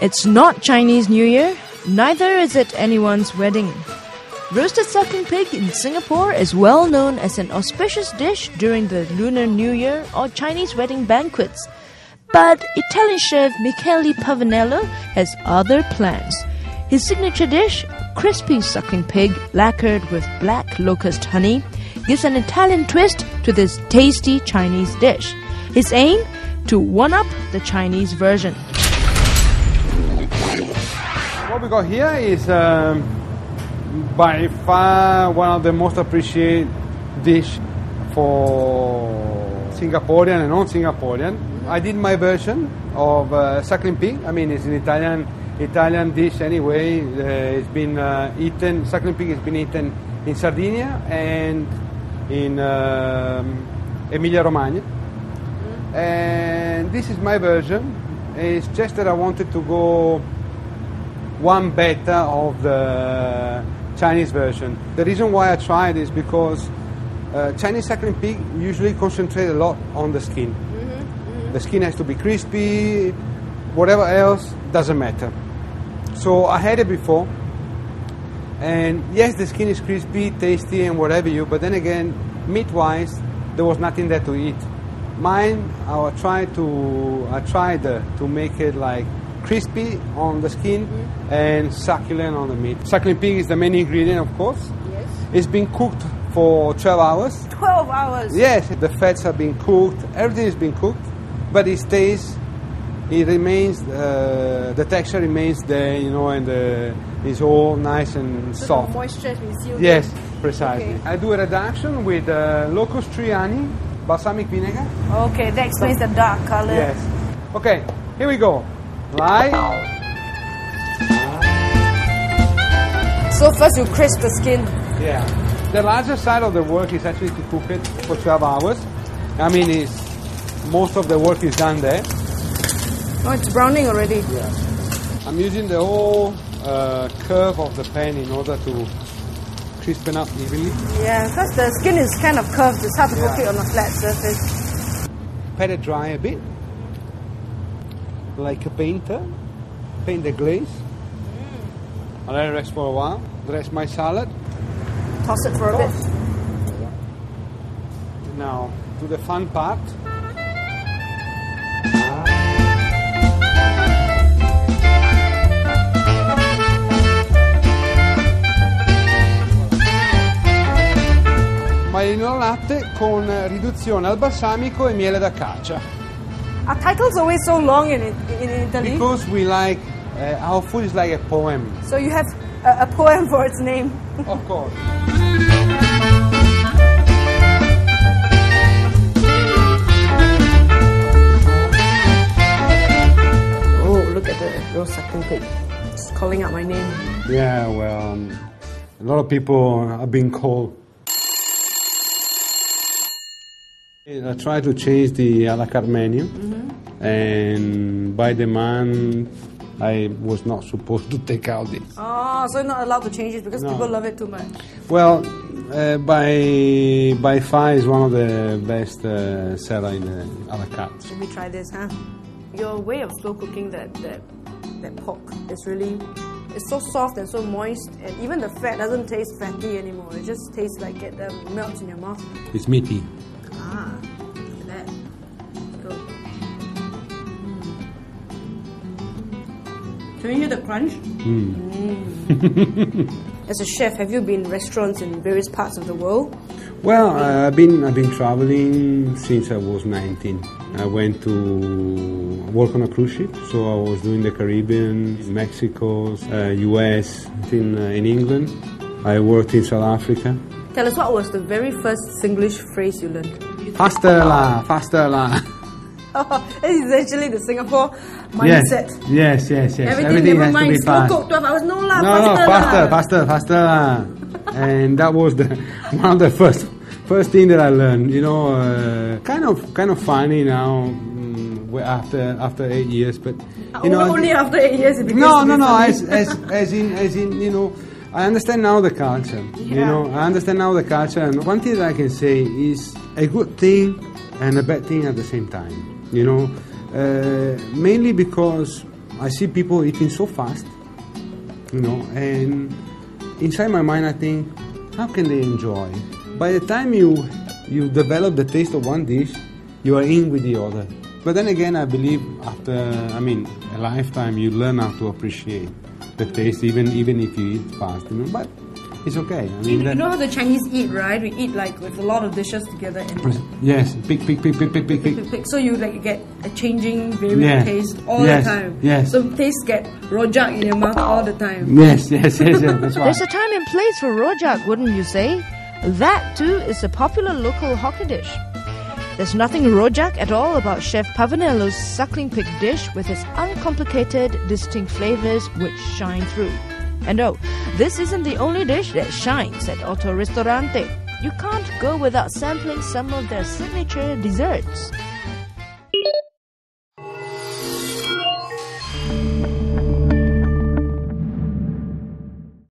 It's not Chinese New Year, neither is it anyone's wedding. Roasted sucking pig in Singapore is well known as an auspicious dish during the Lunar New Year or Chinese wedding banquets. But Italian chef Michele Pavanello has other plans. His signature dish, crispy sucking pig lacquered with black locust honey, gives an Italian twist to this tasty Chinese dish. His aim? To one up the Chinese version. What we got here is um, by far one of the most appreciated dish for Singaporean and non-Singaporean. I did my version of uh, suckling pig. I mean, it's an Italian Italian dish anyway. Uh, it's been uh, eaten. Suckling pig has been eaten in Sardinia and in um, Emilia Romagna. And this is my version. It's just that I wanted to go one better of the Chinese version. The reason why I tried is because uh, Chinese suckling pig usually concentrate a lot on the skin. The skin has to be crispy, whatever else doesn't matter. So I had it before, and yes, the skin is crispy, tasty, and whatever you. But then again, meat-wise, there was nothing there to eat. Mine, I tried to I tried uh, to make it like crispy on the skin and succulent on the meat. Succulent pig is the main ingredient, of course. Yes. It's been cooked for 12 hours. 12 hours. Yes, the fats have been cooked, everything has been cooked, but it stays, it remains, uh, the texture remains there, you know, and uh, it's all nice and So soft. moisture been. Yes, precisely. Okay. I do a reduction with uh, locust tree honey, balsamic vinegar. Okay, that explains the dark color. Yes. Okay, here we go. Lye. So first you crisp the skin. Yeah. The larger side of the work is actually to cook it for 12 hours. I mean, it's, most of the work is done there. Oh, it's browning already. Yeah. I'm using the whole uh, curve of the pan in order to crispen up evenly. Yeah, because the skin is kind of curved. It's hard to cook it on a flat surface. Let it dry a bit, like a painter. Paint the glaze. I let it rest for a while. Dress my salad. Toss it for a bit. Now, to the fun part. Con riduzione al balsamico e miele d'acacia. Our title's always so long in, in Italy. Because we like, uh, our food is like a poem. So you have a, a poem for its name. Of course. Oh, look at the roast suckling pig. It's calling out my name. Yeah, well, um, a lot of people are being called. I tried to change the a la carte menu, and by demand, I was not supposed to take out this. Oh, so you're not allowed to change it because No. people love it too much. Well, uh, by by far is one of the best uh, seller in the a la carte. Let me try this, huh? Your way of slow cooking that that that pork is really it's so soft and so moist, and even the fat doesn't taste fatty anymore. It just tastes like it um, melts in your mouth. It's meaty. Can you hear the crunch? Mm. As a chef, have you been in restaurants in various parts of the world? Well, uh, I've been I've been traveling since I was 19. I went to work on a cruise ship, so I was doing the Caribbean, Mexico, uh, U.S., in uh, in England. I worked in South Africa. Tell us what was the very first Singlish phrase you learned? Faster la, faster la. this is actually the Singapore mindset. yes, yes, yes. Everything, never has mind. to be cook, 12 hours. No lah, No, no, faster, faster, faster, faster. la. and that was the one of the first first thing that I learned. You know, uh, kind of kind of funny now mm, after after eight years, but you know, only after eight years it no, no, no. As, as as in as in you know, I understand now the culture. You know, I understand now the culture, and one thing that I can say is a good thing and a bad thing at the same time. You know, uh, mainly because I see people eating so fast. You know, and inside my mind, I think, how can they enjoy? By the time you you develop the taste of one dish, you are in with the other. But then again, I believe after, I mean, a lifetime, you learn how to appreciate the taste, even even if you eat fast. You know, but it's okay. I You, mean, you that- know how the Chinese eat, right? We eat like with a lot of dishes together and yes, pick, pick, pick, pick, pick, pick, pick. pick, pick. So you like get a changing, varying Yeah. taste all Yes, the time. yes. So taste get rojak in your mouth all the time. Yes, yes, yes, yes. That's why. There's a time and place for rojak, wouldn't you say? That too is a popular local hawker dish. There's nothing rojak at all about Chef Pavanello's suckling pig dish with its uncomplicated, distinct flavors which shine through. And oh, this isn't the only dish that shines at Otto Ristorante. You can't go without sampling some of their signature desserts.